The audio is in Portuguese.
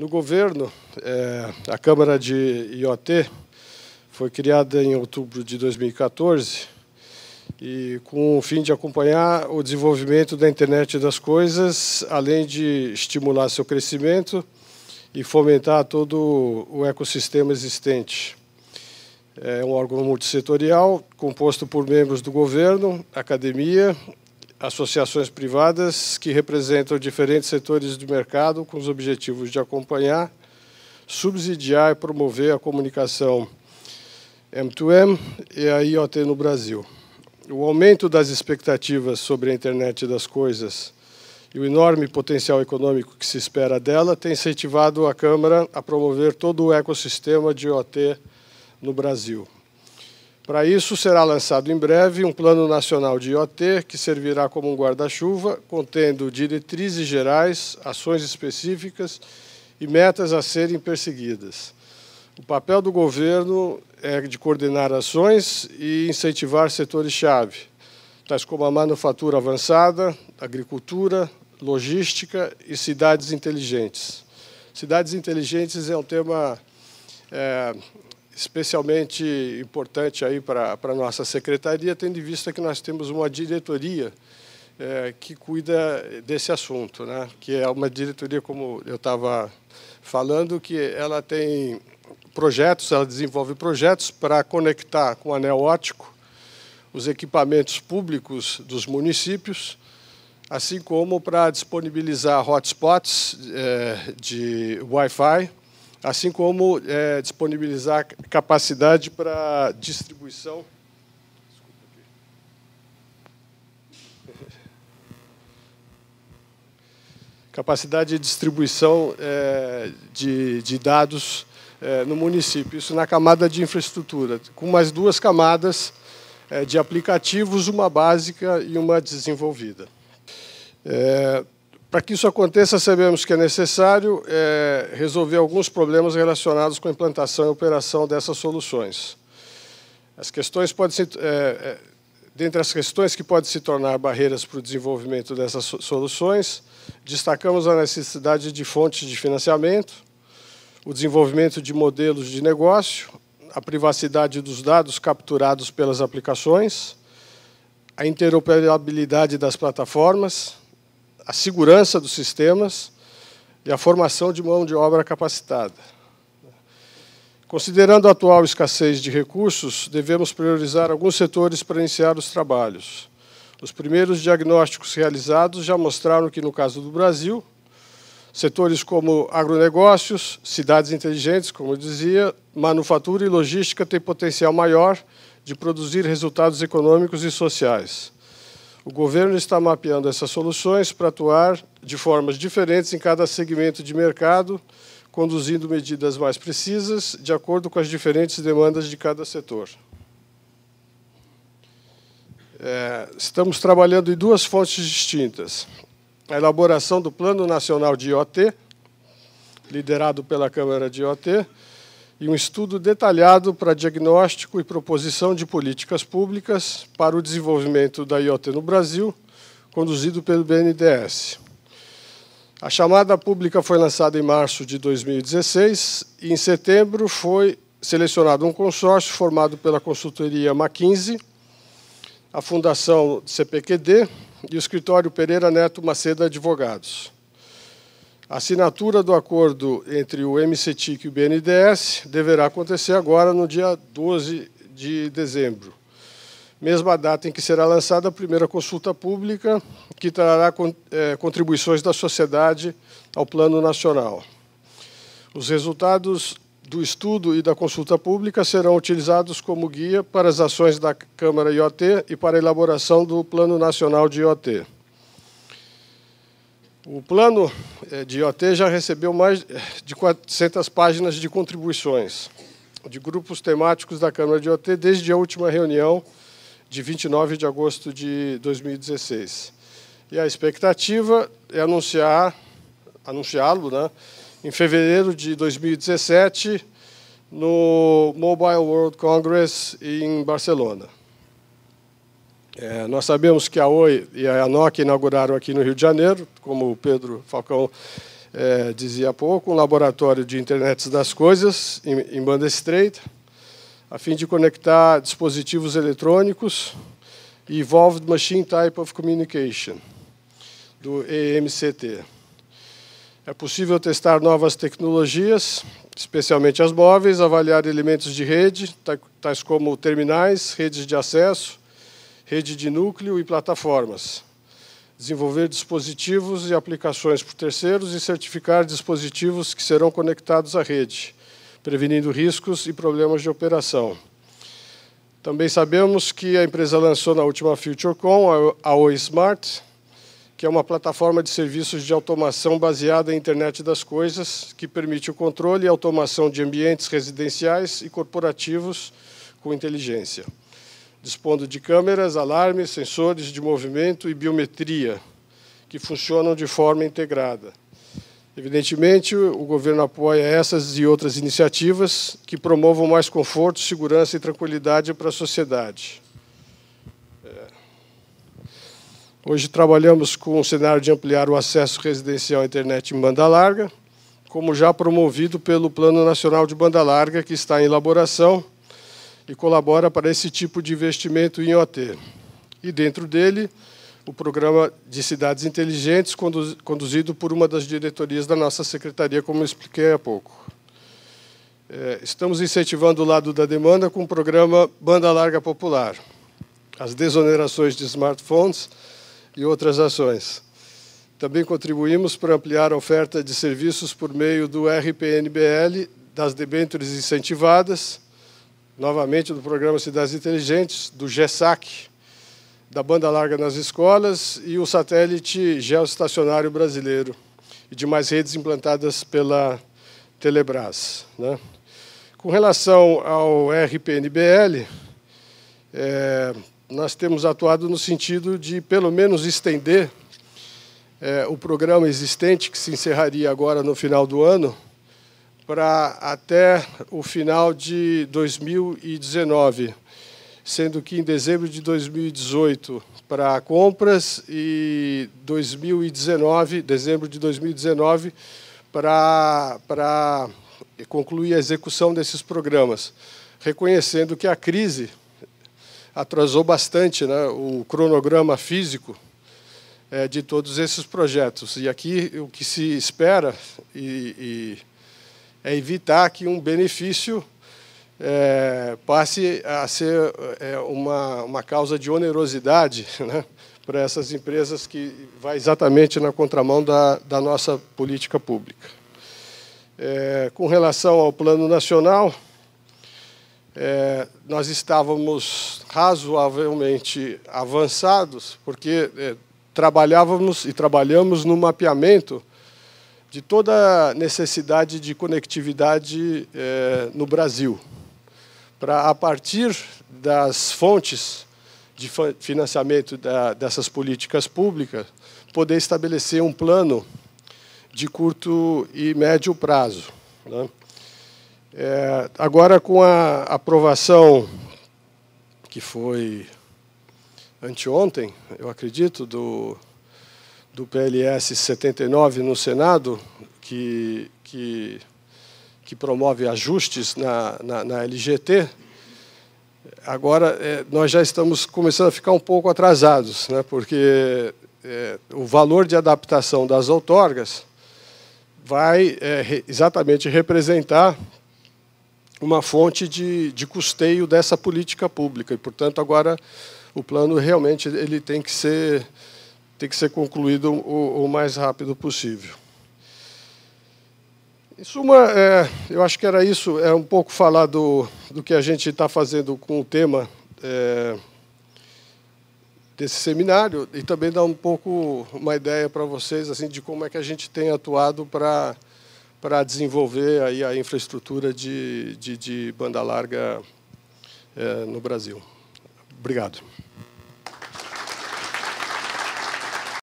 No governo, é, a Câmara de IoT foi criada em outubro de 2014 e com o fim de acompanhar o desenvolvimento da internet das coisas, além de estimular seu crescimento e fomentar todo o ecossistema existente. É um órgão multissetorial composto por membros do governo, academia, associações privadas que representam diferentes setores do mercado com os objetivos de acompanhar, subsidiar e promover a comunicação M2M e a IoT no Brasil. O aumento das expectativas sobre a internet das coisas e o enorme potencial econômico que se espera dela tem incentivado a Câmara a promover todo o ecossistema de IoT no Brasil. Para isso, será lançado em breve um Plano Nacional de IoT, que servirá como um guarda-chuva, contendo diretrizes gerais, ações específicas e metas a serem perseguidas. O papel do governo é de coordenar ações e incentivar setores-chave, tais como a manufatura avançada, agricultura, logística e cidades inteligentes. Cidades inteligentes é um tema é, especialmente importante aí para a nossa secretaria, tendo em vista que nós temos uma diretoria é, que cuida desse assunto, né? que é uma diretoria, como eu estava falando, que ela tem projetos, ela desenvolve projetos para conectar com o anel ótico os equipamentos públicos dos municípios, assim como para disponibilizar hotspots é, de Wi-Fi assim como é, disponibilizar capacidade para distribuição. Capacidade de distribuição é, de, de, dados é, no município, isso na camada de infraestrutura, com mais duas camadas é, de aplicativos, uma básica e uma desenvolvida. É, para que isso aconteça, sabemos que é necessário é, resolver alguns problemas relacionados com a implantação e operação dessas soluções. As questões podem ser, é, é, dentre as questões que podem se tornar barreiras para o desenvolvimento dessas soluções, destacamos a necessidade de fontes de financiamento, o desenvolvimento de modelos de negócio, a privacidade dos dados capturados pelas aplicações, a interoperabilidade das plataformas, a segurança dos sistemas e a formação de mão de obra capacitada. Considerando a atual escassez de recursos, devemos priorizar alguns setores para iniciar os trabalhos. Os primeiros diagnósticos realizados já mostraram que, no caso do Brasil, setores como agronegócios, cidades inteligentes, como eu dizia, manufatura e logística têm potencial maior de produzir resultados econômicos e sociais. O governo está mapeando essas soluções para atuar de formas diferentes em cada segmento de mercado, conduzindo medidas mais precisas de acordo com as diferentes demandas de cada setor. É, estamos trabalhando em duas fontes distintas. A elaboração do Plano Nacional de IoT, liderado pela Câmara de IoT, e um estudo detalhado para diagnóstico e proposição de políticas públicas para o desenvolvimento da IoT no Brasil, conduzido pelo BNDES. A chamada pública foi lançada em março de 2016 e, em setembro, foi selecionado um consórcio formado pela consultoria McKinsey, a Fundação CPQD e o escritório Pereira Neto Macedo Advogados. A assinatura do acordo entre o MCTIC e o BNDES deverá acontecer agora, no dia 12 de dezembro, mesma data em que será lançada a primeira consulta pública, que trará é, contribuições da sociedade ao Plano Nacional. Os resultados do estudo e da consulta pública serão utilizados como guia para as ações da Câmara IoT e para a elaboração do Plano Nacional de IoT. O plano eh, de IoT já recebeu mais de 400 páginas de contribuições de grupos temáticos da Câmara de IoT desde a última reunião de 29 de agosto de 2016. E a expectativa é anunciar, anunciá-lo né, em fevereiro de 2017 no Mobile World Congress em Barcelona. É, nós sabemos que a Oi e a Nokia inauguraram aqui no Rio de Janeiro, como o Pedro Falcão é, dizia há pouco, um laboratório de internet das coisas em, em banda estreita, a fim de conectar dispositivos eletrônicos e Evolved Machine Type of Communication, do EMCT. É possível testar novas tecnologias, especialmente as móveis, avaliar elementos de rede, tais como terminais, redes de acesso, rede de núcleo e plataformas desenvolver dispositivos e aplicações por terceiros e certificar dispositivos que serão conectados à rede, prevenindo riscos e problemas de operação. Também sabemos que a empresa lançou na última FutureCon a Oi Smart, que é uma plataforma de serviços de automação baseada em internet das coisas, que permite o controle e automação de ambientes residenciais e corporativos com inteligência dispondo de câmeras, alarmes, sensores de movimento e biometria, que funcionam de forma integrada. Evidentemente, o governo apoia essas e outras iniciativas que promovam mais conforto, segurança e tranquilidade para a sociedade. É. Hoje trabalhamos com o cenário de ampliar o acesso residencial à internet em banda larga, como já promovido pelo Plano Nacional de Banda Larga, que está em elaboração e colabora para esse tipo de investimento em OT. E dentro dele, o programa de cidades inteligentes, conduzido por uma das diretorias da nossa secretaria, como expliquei há pouco. É, estamos incentivando o lado da demanda com o programa Banda Larga Popular, as desonerações de smartphones e outras ações. Também contribuímos para ampliar a oferta de serviços por meio do RPNBL, das debêntures incentivadas, novamente do programa Cidades Inteligentes, do GESAC, da banda larga nas escolas e o satélite geoestacionário brasileiro e demais redes implantadas pela Telebrás. Né? Com relação ao RPNBL, é, nós temos atuado no sentido de, pelo menos, estender é, o programa existente, que se encerraria agora no final do ano, para até o final de 2019, sendo que em dezembro de 2018 para compras e 2019, dezembro de 2019, para, para concluir a execução desses programas, reconhecendo que a crise atrasou bastante né, o cronograma físico é, de todos esses projetos. E aqui o que se espera, e, e é evitar que um benefício é, passe a ser é, uma, uma causa de onerosidade né, para essas empresas que vai exatamente na contramão da, da nossa política pública. É, com relação ao plano nacional, é, nós estávamos razoavelmente avançados, porque é, trabalhávamos e trabalhamos no mapeamento de toda a necessidade de conectividade é, no Brasil, para, a partir das fontes de financiamento da, dessas políticas públicas, poder estabelecer um plano de curto e médio prazo. Né? É, agora, com a aprovação que foi anteontem, eu acredito, do do PLS 79 no Senado, que, que, que promove ajustes na, na, na LGT, agora é, nós já estamos começando a ficar um pouco atrasados, né, porque é, o valor de adaptação das outorgas vai é, exatamente representar uma fonte de, de custeio dessa política pública. E, portanto, agora o plano realmente ele tem que ser tem que ser concluído o, o mais rápido possível. Em suma, é, eu acho que era isso, é um pouco falar do, do que a gente está fazendo com o tema é, desse seminário e também dar um pouco uma ideia para vocês assim de como é que a gente tem atuado para para desenvolver aí a infraestrutura de, de, de banda larga é, no Brasil. Obrigado.